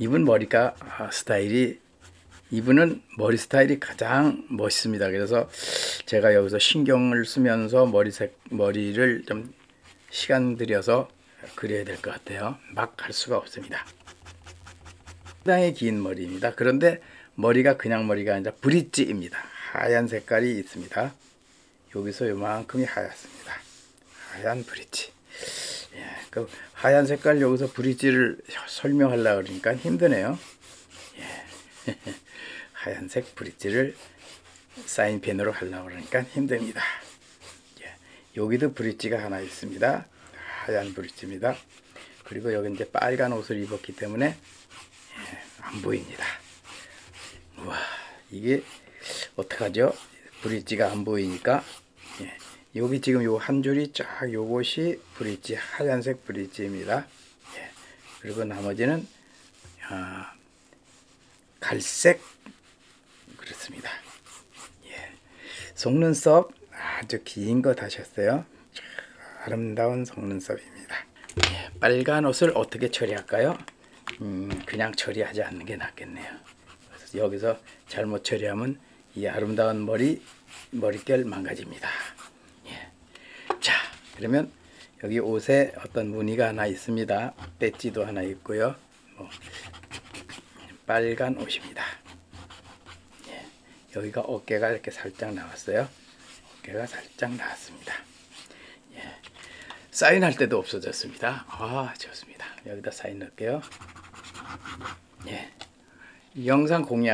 이분 머리가 아, 스타일이 이분은 머리 스타일이 가장 멋있습니다. 그래서 제가 여기서 신경을 쓰면서 머리색 머리를 좀 시간 들여서 그려야 될 것 같아요. 막 할 수가 없습니다. 상당히 긴 머리입니다. 그런데 머리가 그냥 머리가 아니라 브릿지입니다. 하얀 색깔이 있습니다. 여기서 요만큼이 하얗습니다. 하얀 브릿지. 예, 그 하얀 색깔 여기서 브릿지를 설명하려고 그러니까 힘드네요. 예. 하얀색 브릿지를 사인펜으로 하려고 그러니까 힘듭니다. 예. 여기도 브릿지가 하나 있습니다. 하얀 브릿지입니다. 그리고 여기 이제 빨간 옷을 입었기 때문에 예, 안 보입니다. 와 이게 어떡하죠? 브릿지가 안 보이니까 예. 여기 지금 요 한 줄이 쫙 요것이 브릿지 하얀색 브릿지입니다. 예. 그리고 나머지는 아, 갈색 그렇습니다. 예. 속눈썹 아주 긴거 다셨어요. 아름다운 속눈썹입니다. 예. 빨간 옷을 어떻게 처리할까요? 음, 그냥 처리하지 않는 게 낫겠네요. 여기서 잘못 처리하면 이 아름다운 머리 머릿결 망가집니다. 그러면 여기 옷에 어떤 무늬가 하나 있습니다. 배지도 하나 있고요. 뭐 빨간 옷입니다. 예. 여기가 어깨가 이렇게 살짝 나왔어요. 어깨가 살짝 나왔습니다. 예. 사인할 때도 없어졌습니다. 아, 좋습니다. 여기다 사인 넣을게요. 예. 이 영상 공략